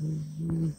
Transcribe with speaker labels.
Speaker 1: See